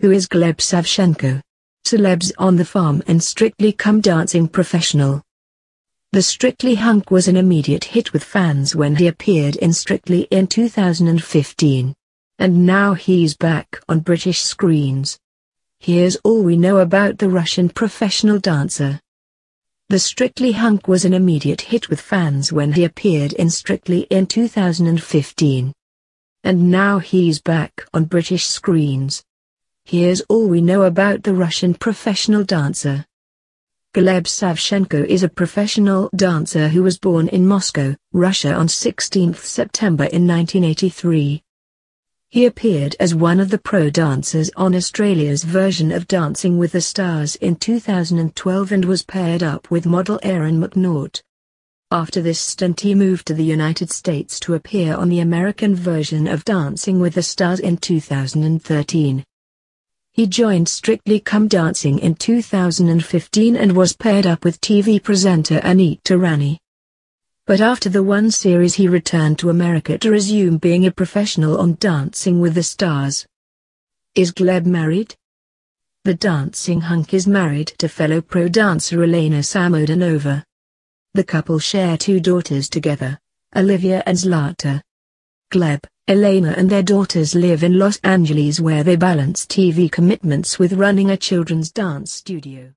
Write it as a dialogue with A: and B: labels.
A: Who is Gleb Savchenko? Celebs on the Farm and Strictly Come Dancing Professional. The Strictly hunk was an immediate hit with fans when he appeared in Strictly in 2015. And now he's back on British screens. Here's all we know about the Russian professional dancer. The Strictly hunk was an immediate hit with fans when he appeared in Strictly in 2015. And now he's back on British screens. Here's all we know about the Russian professional dancer. Gleb Savchenko is a professional dancer who was born in Moscow, Russia on 16 September in 1983. He appeared as one of the pro dancers on Australia's version of Dancing with the Stars in 2012 and was paired up with model Erin McNaught. After this stint he moved to the United States to appear on the American version of Dancing with the Stars in 2013. He joined Strictly Come Dancing in 2015 and was paired up with TV presenter Anita Rani. But after the one series he returned to America to resume being a professional on Dancing with the Stars. Is Gleb married? The dancing hunk is married to fellow pro dancer Elena Samodanova. The couple share two daughters together, Olivia and Zlata. Gleb, Elena and their daughters live in Los Angeles where they balance TV commitments with running a children's dance studio.